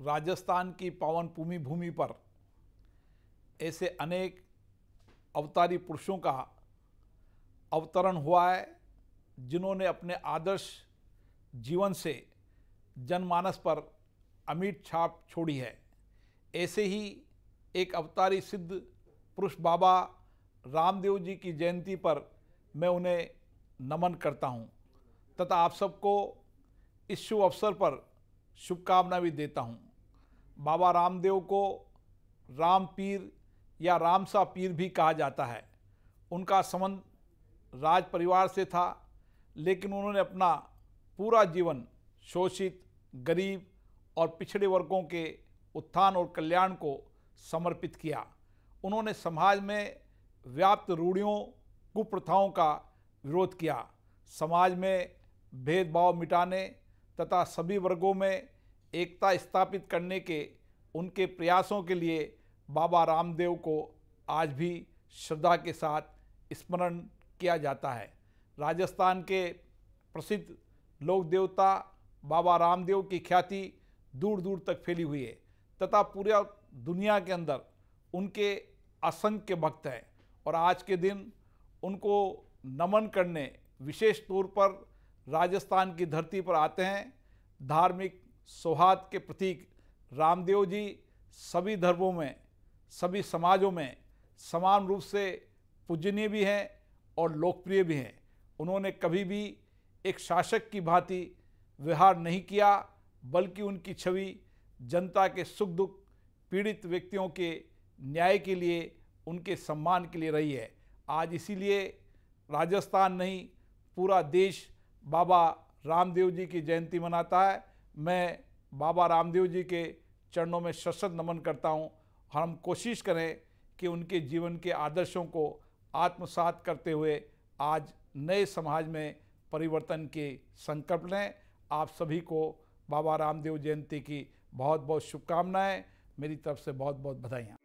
राजस्थान की पावन भूमि भूमि पर ऐसे अनेक अवतारी पुरुषों का अवतरण हुआ है, जिन्होंने अपने आदर्श जीवन से जनमानस पर अमिट छाप छोड़ी है। ऐसे ही एक अवतारी सिद्ध पुरुष बाबा रामदेव जी की जयंती पर मैं उन्हें नमन करता हूँ। तथा आप सबको इस शुभ अवसर पर शुभकामना भी देता हूँ। बाबा रामदेव को राम पीर या रामसा पीर भी कहा जाता है। उनका संबंध राज परिवार से था, लेकिन उन्होंने अपना पूरा जीवन शोषित, गरीब और पिछड़े वर्गों के उत्थान और कल्याण को समर्पित किया। उन्होंने समाज में व्याप्त रूढ़ियों, कुप्रथाओं का विरोध किया। समाज में भेदभाव मिटाने तथा सभी वर्गों में एकता स्थापित करने के, उनके प्रयासों के लिए बाबा रामदेव को आज भी श्रद्धा के साथ स्मरण किया जाता है। राजस्थान के प्रसिद्ध लोक देवता बाबा रामदेव की ख्याति दूर दूर तक फैली हुई है तथा पूरे दुनिया के अंदर उनके असंख्य भक्त हैं और आज के दिन उनको नमन करने विशेष तौर पर राजस्थान की धरती पर आते हैं। धार्मिक सौहार्द के प्रतीक रामदेव जी सभी धर्मों में, सभी समाजों में समान रूप से पूजनीय भी हैं और लोकप्रिय भी हैं। उन्होंने कभी भी एक शासक की भांति व्यवहार नहीं किया, बल्कि उनकी छवि जनता के सुख दुख, पीड़ित व्यक्तियों के न्याय के लिए, उनके सम्मान के लिए रही है। आज इसीलिए राजस्थान नहीं, पूरा देश बाबा रामदेव जी की जयंती मनाता है। मैं बाबा रामदेव जी के चरणों में सशत नमन करता हूँ। हम कोशिश करें कि उनके जीवन के आदर्शों को आत्मसात करते हुए आज नए समाज में परिवर्तन के संकल्प लें। आप सभी को बाबा रामदेव जयंती की बहुत बहुत शुभकामनाएँ। मेरी तरफ़ से बहुत बहुत बधाइयाँ।